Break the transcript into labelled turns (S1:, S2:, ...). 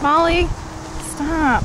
S1: Molly, stop.